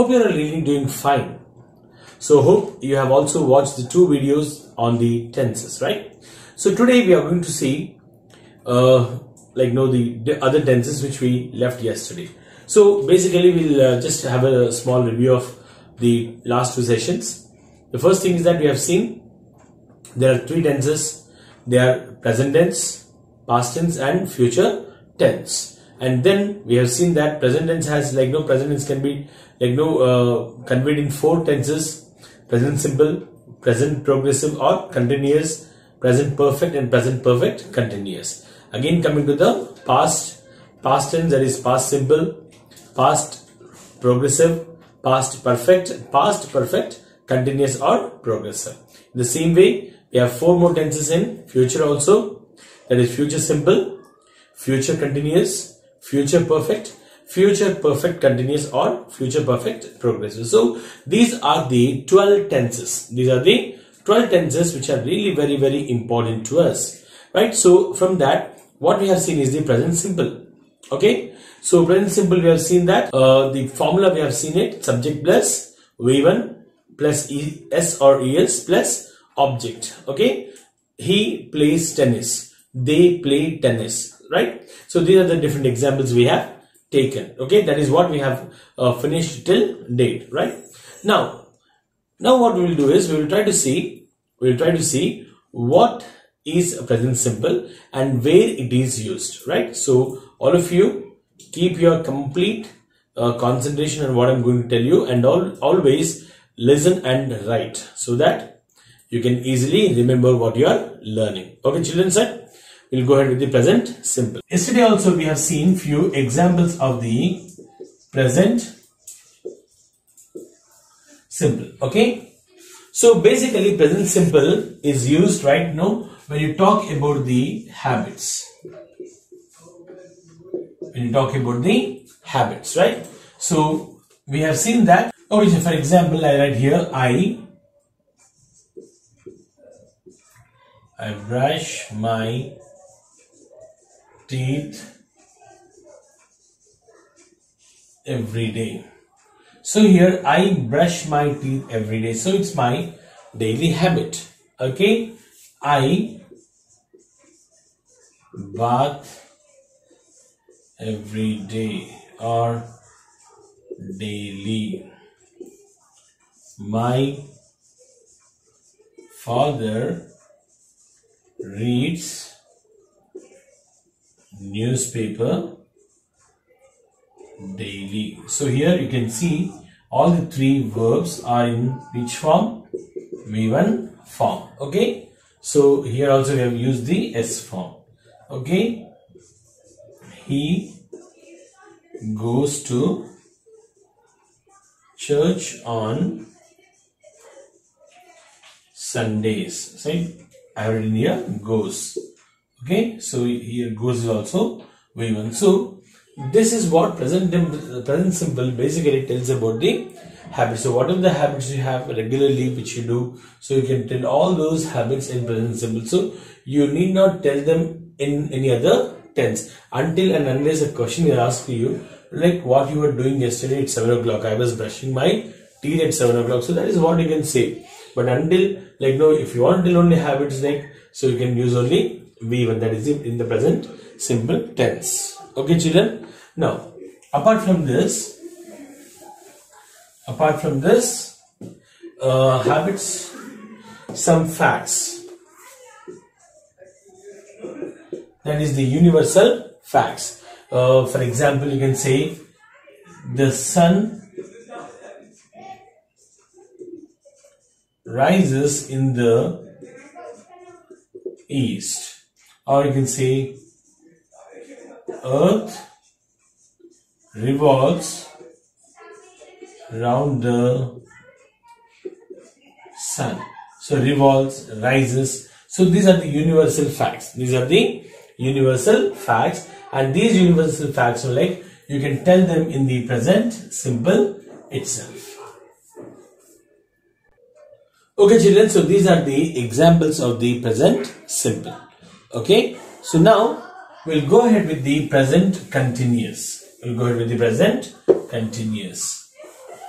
Hope you are really doing fine. So hope you have also watched the two videos on the tenses, right? So today we are going to see uh, like know the, the other tenses which we left yesterday. So basically we'll uh, just have a small review of the last two sessions. The first thing is that we have seen there are three tenses. They are present tense, past tense and future tense. And then we have seen that present tense has like no present tense can be like no uh, conveyed in four tenses present simple, present progressive or continuous, present perfect and present perfect continuous. Again coming to the past, past tense that is past simple, past progressive, past perfect, past perfect, continuous or progressive. In the same way, we have four more tenses in future also. That is future simple, future continuous, future perfect, future perfect continuous or future perfect progressive. So these are the 12 tenses. These are the 12 tenses which are really very very important to us. Right. So from that what we have seen is the present simple. Okay. So present simple we have seen that uh, the formula we have seen it subject plus V1 plus es or es plus object. Okay. He plays tennis. They play tennis. Right. So these are the different examples we have taken okay? That is what we have uh, finished till date right? Now now what we will do is we will try to see we will try to see what is a present simple and where it is used right? So all of you keep your complete uh, concentration on what i'm going to tell you and all, always listen and write so that you can easily remember what you are learning. Okay children sir We'll go ahead with the present simple. Yesterday also we have seen few examples of the present simple. Okay. So basically present simple is used right now when you talk about the habits. When you talk about the habits, right? So we have seen that. Oh, for example, I write here I I brush my teeth every day. So here I brush my teeth every day. So it's my daily habit. Okay. I bath every day or daily. My father reads newspaper daily. So here you can see all the three verbs are in which form? V1 form. Okay. So here also we have used the S form. Okay. He goes to church on Sundays. Say I written here goes okay so here goes also. V1 so this is what present present simple basically tells about the habits. So whatever the habits you have regularly which you do so you can tell all those habits in present simple so you need not tell them in any other tense. Until and unless a question is asked to you like what you were doing yesterday at 7 o'clock. I was brushing my teeth at 7 o'clock. So that is what you can say. But until like no if you want to tell only habits like so you can use only V1 that is in the present simple tense. Okay children. Now apart from this, apart from this uh, habits, some facts. That is the universal facts. Uh, for example, you can say the sun rises in the east or you can say earth revolves around the sun. So revolves rises. So these are the universal facts. These are the universal facts. And these universal facts are like you can tell them in the present simple itself. Okay children so these are the examples of the present simple Okay. So now we'll go ahead with the present continuous. We'll go ahead with the present continuous.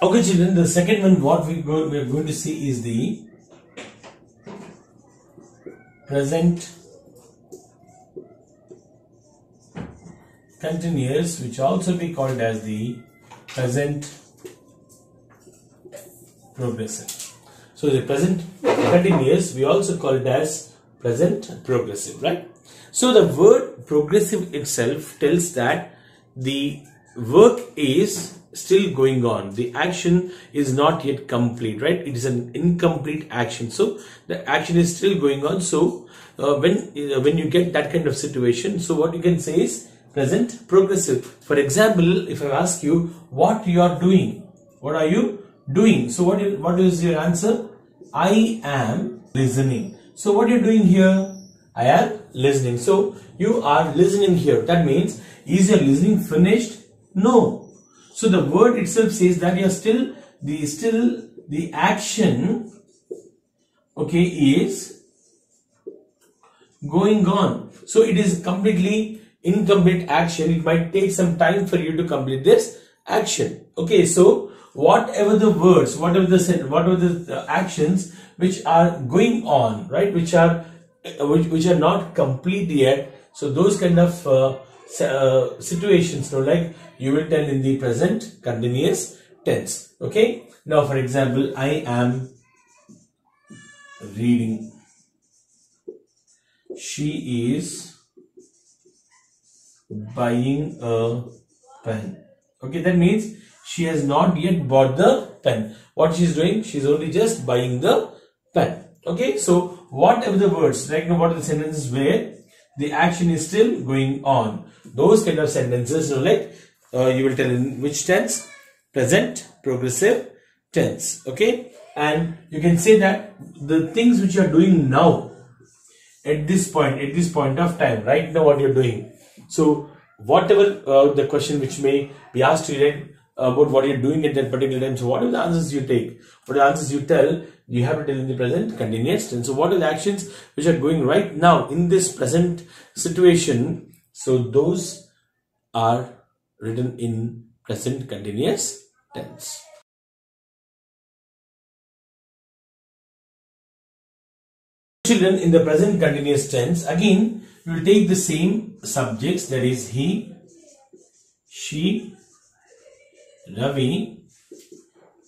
Okay, children, the second one what we, go, we are going to see is the present continuous which also be called as the present progressive. So the present continuous we also call it as present progressive, right? So the word progressive itself tells that the work is still going on. The action is not yet complete right? It is an incomplete action. So the action is still going on. So uh, when uh, when you get that kind of situation so what you can say is present progressive. For example if i ask you what you are doing? What are you doing? So what what is your answer? I am listening so what you're doing here i am listening. So you are listening here. That means is your listening finished? No. So the word itself says that you are still the still the action okay is going on. So it is completely incomplete action. It might take some time for you to complete this action. Okay so whatever the words whatever the whatever the actions which are going on right which are uh, which, which are not complete yet. So those kind of uh, uh, situations you like you will tell in the present continuous tense okay? Now for example i am reading. She is buying a pen okay? That means she has not yet bought the pen. What she is doing she is only just buying the pen okay so whatever the words right now what are the sentences where the action is still going on? Those kind of sentences you know, like uh, you will tell in which tense? Present progressive tense okay? And you can say that the things which you are doing now at this point at this point of time right now what you're doing. So whatever uh, the question which may be asked to you about what you're doing at that particular time. So what are the answers you take? What are the answers you tell? You have to tell in the present continuous. Tense so what are the actions which are going right now in this present situation? So those are written in present continuous tense. Children in the present continuous tense again we will take the same subjects that is he, she, Ravi,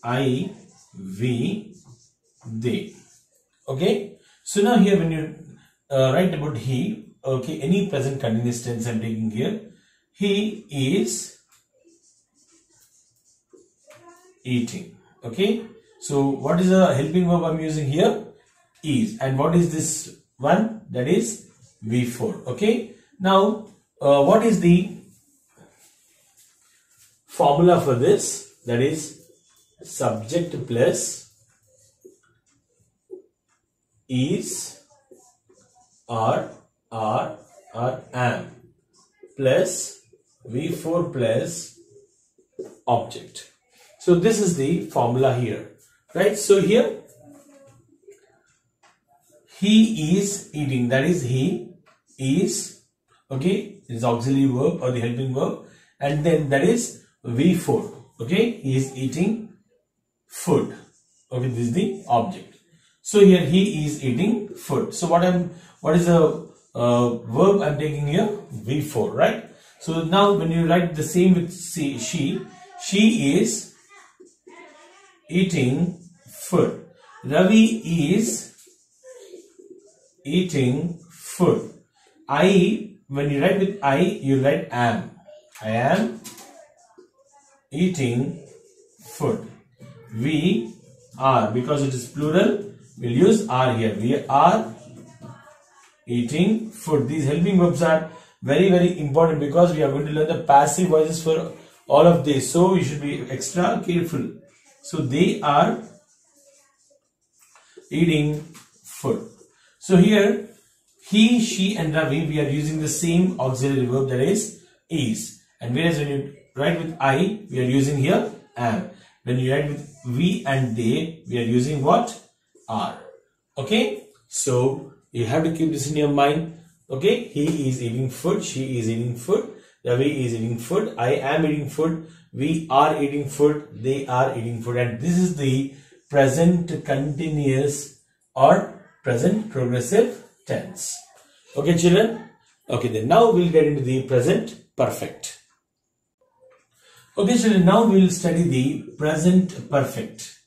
I, we, they. Okay. So now here when you uh, write about he, okay, any present continuous tense I'm taking here he is eating. Okay? So what is the helping verb i'm using here? Is. And what is this one? That is v4 okay? Now uh, what is the formula for this that is subject plus is or are or am plus V4 plus object. So this is the formula here, right? So here he is eating, that is he is, okay, is auxiliary verb or the helping verb and then that is V4, okay, he is eating food, okay, this is the object. So here he is eating food. So what I'm, what is the uh, verb I'm taking here? V4, right? So now when you write the same with she, she is eating food. Ravi is eating food. I, when you write with I, you write am. I am eating food. We are, because it is plural, we'll use are here. We are eating food. These helping verbs are very very important because we are going to learn the passive voices for all of this so you should be extra careful so they are eating food so here he she and ravi we are using the same auxiliary verb that is is and whereas when you write with i we are using here am. When you write with we and they we are using what? Are okay? So you have to keep this in your mind. Okay, he is eating food, she is eating food, Ravi is eating food, I am eating food, we are eating food, they are eating food. And this is the present continuous or present progressive tense. Okay children? Okay then now we'll get into the present perfect. Okay children now we'll study the present perfect.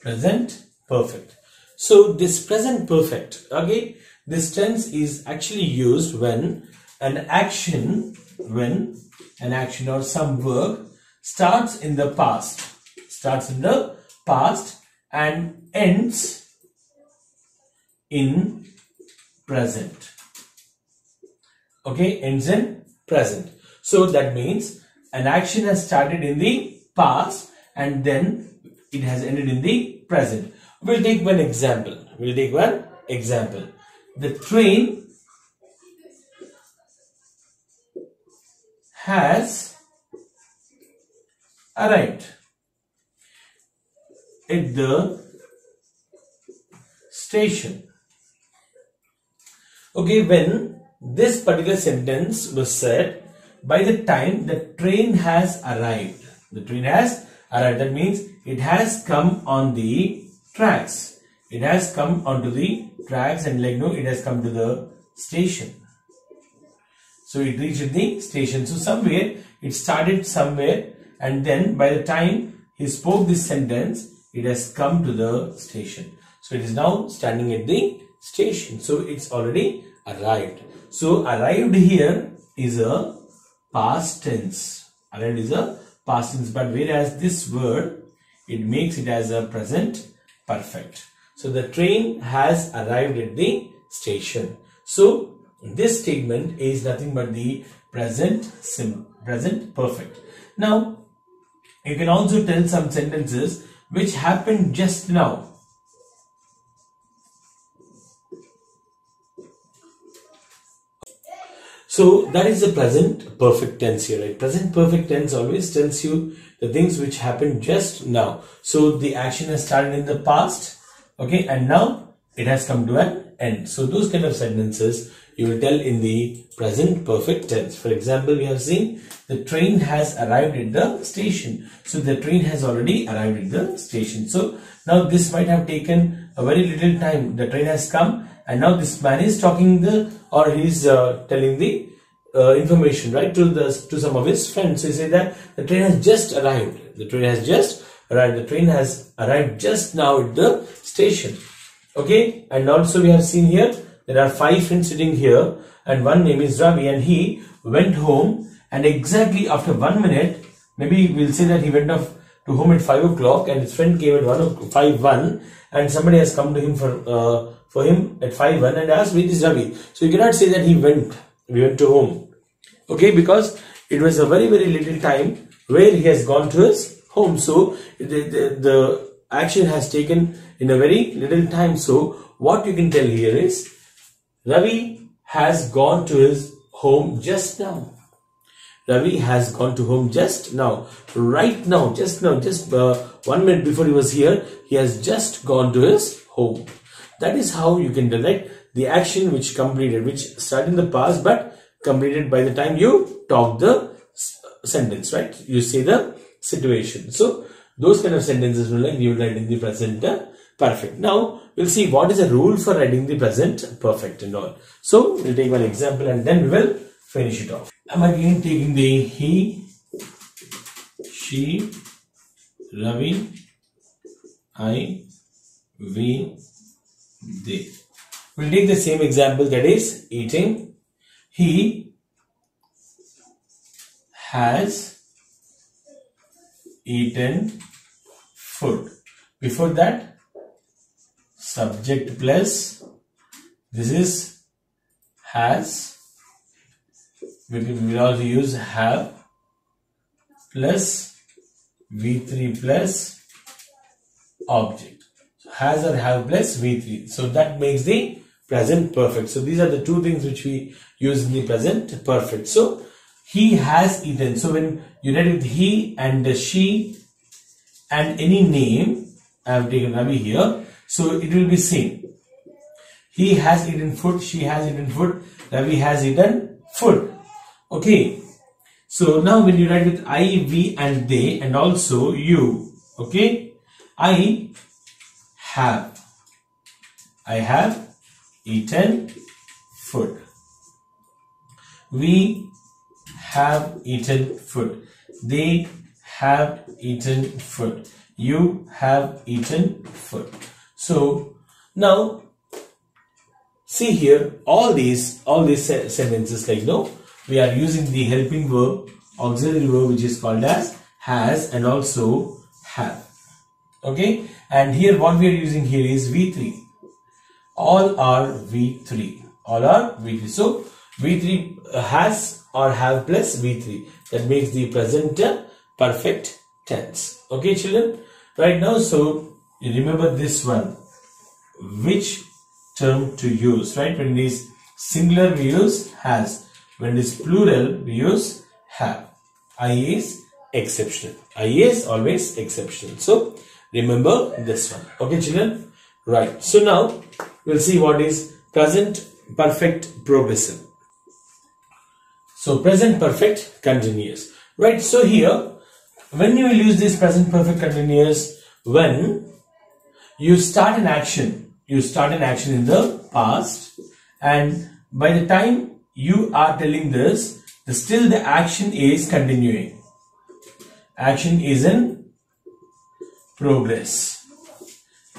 Present perfect. So this present perfect, okay, this tense is actually used when an action, when an action or some work starts in the past, starts in the past and ends in present. Okay, ends in present. So that means an action has started in the past and then it has ended in the present. We'll take one example. We'll take one example. The train has arrived at the station. Okay, when this particular sentence was said, by the time the train has arrived, the train has arrived, that means it has come on the tracks. It has come onto the tracks and like no, it has come to the station. So it reached the station. So somewhere it started somewhere and then by the time he spoke this sentence, it has come to the station. So it is now standing at the station. So it's already arrived. So arrived here is a past tense. Arrived is a past tense. But whereas this word, it makes it as a present perfect. So the train has arrived at the station. So this statement is nothing but the present sim present perfect. Now you can also tell some sentences which happened just now. So that is the present perfect tense here, right? Present perfect tense always tells you the things which happened just now. So the action has started in the past, okay, and now it has come to an end. So those kind of sentences you will tell in the present perfect tense. For example, we have seen the train has arrived at the station. So the train has already arrived at the station. So now this might have taken a very little time. The train has come and now this man is talking the or he is uh, telling the uh, information right to the to some of his friends. So he said that the train has just arrived. The train has just arrived. The train has arrived just now at the station. Okay, and also we have seen here there are five friends sitting here, and one name is Ravi, and he went home. And exactly after one minute, maybe we'll say that he went off to home at five o'clock, and his friend came at one five one, and somebody has come to him for uh, for him at five one and asked, "Where is Ravi?" So you cannot say that he went. We went to home. Okay because it was a very very little time where he has gone to his home. So the, the, the action has taken in a very little time. So what you can tell here is Ravi has gone to his home just now. Ravi has gone to home just now. Right now just now just uh, one minute before he was here he has just gone to his home that is how you can direct the action which completed which started in the past but completed by the time you talk the sentence, right? You say the situation. So those kind of sentences will like you write in the present uh, perfect. Now we'll see what is the rule for writing the present perfect and all. So we'll take one example and then we will finish it off. I'm again taking the he, she, Ravi, I, we, We'll take the same example that is eating, he has eaten food. Before that, subject plus this is has. We will also use have plus V3 plus object. Has or have plus V3. So that makes the present perfect. So these are the two things which we use in the present perfect. So he has eaten. So when you read with he and she and any name, I have taken Ravi here. So it will be same. He has eaten food, she has eaten food Ravi has eaten food. Okay. So now when you write with I, we and they and also you. Okay. I have. I have eaten food. We have eaten food. They have eaten food. You have eaten food. So now see here all these all these sentences like no we are using the helping verb auxiliary verb which is called as has and also have okay? And here what we are using here is v3 all are v3 all are v3 so v3 has or have plus v3 that makes the present perfect tense. Okay children? Right now so remember this one. Which term to use right? When it is singular we use has. When it is plural we use have. I is exceptional. I is always exceptional. So remember this one. Okay children? Right. So now we'll see what is present perfect progressive so present perfect continuous. Right so here when you will use this present perfect continuous when you start an action you start an action in the past and by the time you are telling this the still the action is continuing. Action is in progress.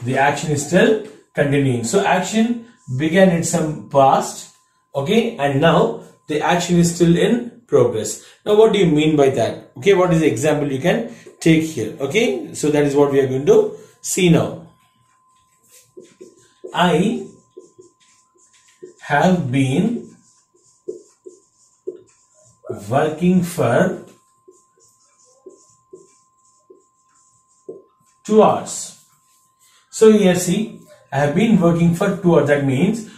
The action is still continuing. So action began in some past okay and now the action is still in progress. Now what do you mean by that? Okay what is the example you can take here? Okay so that is what we are going to see now. I have been working for two hours. So here see, I have been working for two hours. That means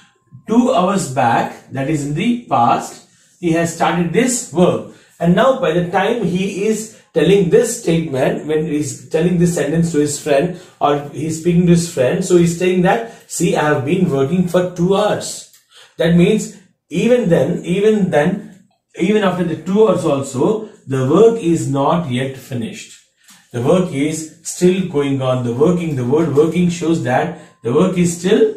two hours back, that is in the past, he has started this work. And now by the time he is telling this statement when he is telling this sentence to his friend or he is speaking to his friend so he is saying that see i have been working for two hours that means even then even then even after the two hours also the work is not yet finished the work is still going on the working the word working shows that the work is still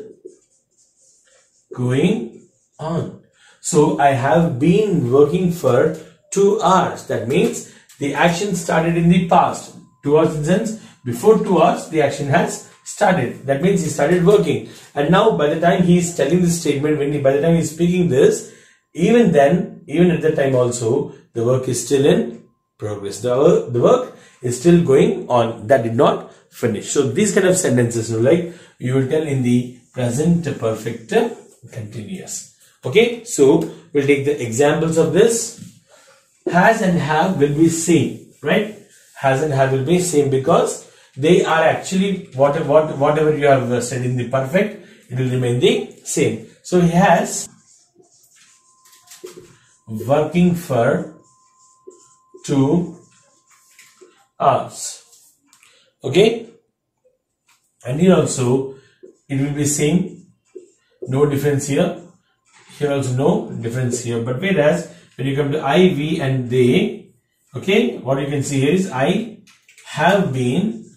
going on so i have been working for two hours that means the action started in the past. Two hours in sense, before two hours, the action has started. That means he started working. And now by the time he is telling this statement, when he, by the time he is speaking this, even then, even at that time also, the work is still in progress. The, the work is still going on. That did not finish. So these kind of sentences, you like you will tell in the present perfect continuous. Okay, so we'll take the examples of this has and have will be same, right? Has and have will be same because they are actually what, what, whatever you have said in the perfect, it will remain the same. So he has working for two hours. Okay? And here also it will be same, no difference here. Here also no difference here. But whereas when you come to I, we and they, okay, what you can see here is I have been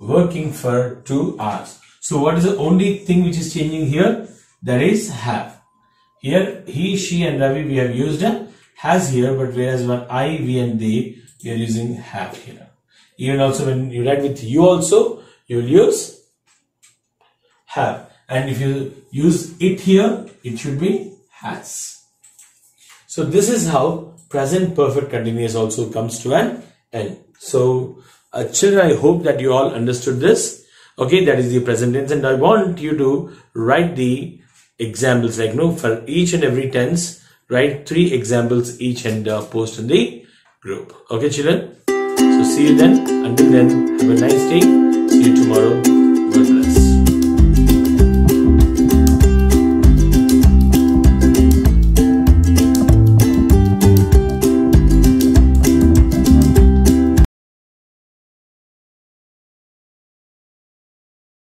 working for two hours. So what is the only thing which is changing here? That is have. Here he, she and Ravi we have used has here but whereas when I, we and they we are using have here. Even also when you write with you also you will use have and if you use it here it should be has. So this is how present perfect continuous also comes to an end. So uh, children, I hope that you all understood this. Okay, that is the present tense and I want you to write the examples like no for each and every tense write three examples each and uh, post in the group. Okay children. So see you then. Until then, have a nice day. See you tomorrow. God bless.